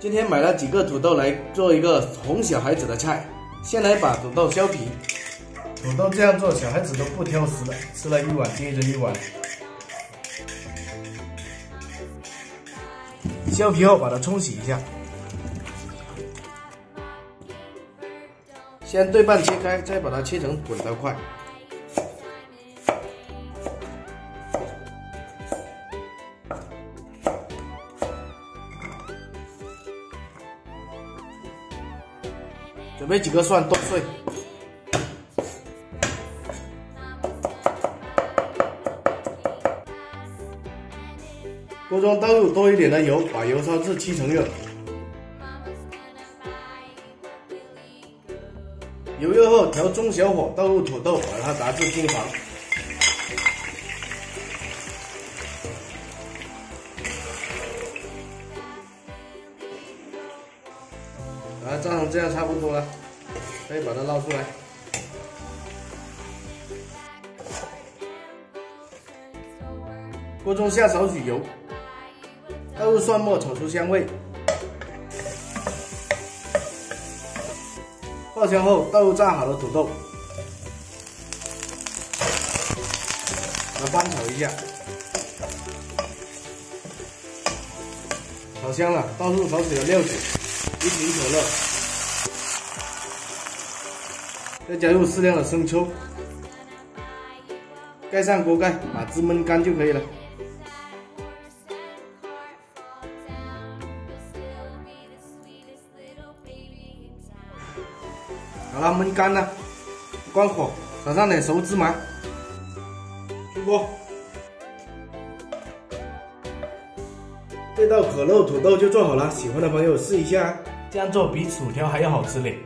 今天买了几个土豆来做一个哄小孩子的菜。先来把土豆削皮，土豆这样做小孩子都不挑食的，吃了一碗接着一碗。削皮后把它冲洗一下，先对半切开，再把它切成滚刀块。准备几个蒜剁碎，锅中倒入多一点的油，把油烧至七成热。油热后调中小火，倒入土豆，把它炸至金黄。啊，炸成这样差不多了，可以把它捞出来。锅中下少许油，倒入蒜末炒出香味。爆香后，倒入炸好的土豆，来翻炒一下。炒香了，倒入少许的料酒。一瓶可乐，再加入适量的生抽，盖上锅盖，把汁焖干就可以了。好了，焖干了，关火，撒上点熟芝麻，出锅。这道可乐土豆就做好了，喜欢的朋友试一下，这样做比薯条还要好吃嘞。